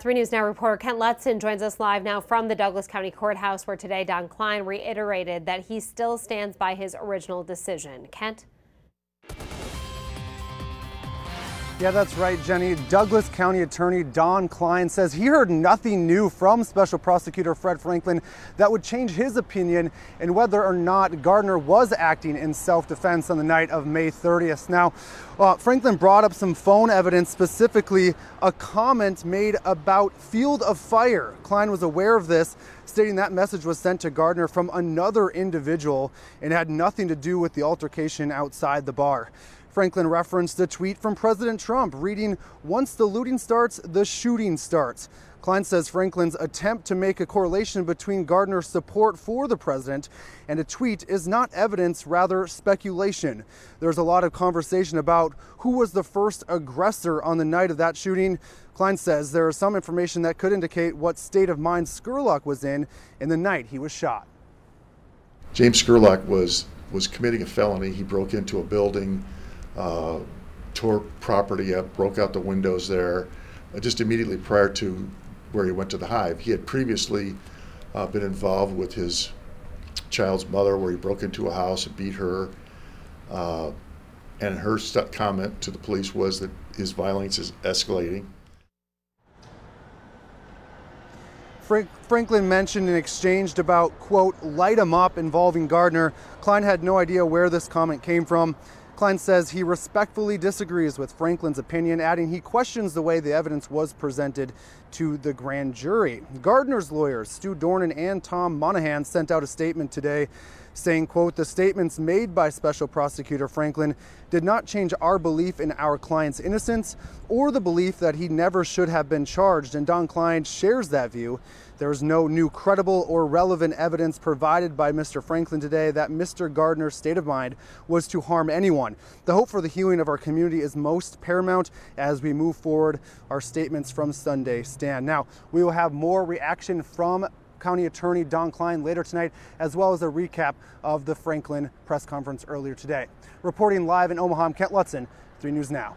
3 News Now reporter Kent Lutzen joins us live now from the Douglas County Courthouse, where today Don Kleine reiterated that he still stands by his original decision. Kent? Yeah, that's right, Jenny. Douglas County Attorney Don Kleine says he heard nothing new from Special Prosecutor Fred Franklin that would change his opinion in whether or not Gardner was acting in self-defense on the night of May 30th. Now, uh, Franklin brought up some phone evidence, specifically a comment made about field of fire. Kleine was aware of this, stating that message was sent to Gardner from another individual and had nothing to do with the altercation outside the bar. Franklin referenced a tweet from President Trump reading, Once the looting starts, the shooting starts. Kleine says Franklin's attempt to make a correlation between Gardner's support for the president and a tweet is not evidence, rather speculation. There's a lot of conversation about who was the first aggressor on the night of that shooting. Kleine says there is some information that could indicate what state of mind Scurlock was in in the night he was shot. James Scurlock was was committing a felony. He broke into a building uh, tore property up, broke out the windows there, uh, just immediately prior to where he went to the hive. He had previously uh, been involved with his child's mother, where he broke into a house and beat her. Uh, and her comment to the police was that his violence is escalating. Frank Franklin mentioned and exchanged about, quote, light him up involving Gardner. Kleine had no idea where this comment came from. Kleine says he respectfully disagrees with Franklin's opinion, adding he questions the way the evidence was presented to the grand jury. Gardner's lawyers, Stu Dornan and Tom Monahan, sent out a statement today saying, quote, the statements made by Special Prosecutor Franklin did not change our belief in our client's innocence or the belief that he never should have been charged. And Don Kleine shares that view. There is no new credible or relevant evidence provided by Mr. Franklin today that Mr. Gardner's state of mind was to harm anyone. The hope for the healing of our community is most paramount as we move forward. Our statements from Sunday stand. Now, we will have more reaction from County Attorney Don Kleine later tonight, as well as a recap of the Franklin press conference earlier today. Reporting live in Omaha, I'm Kent Lutzen, 3 News Now.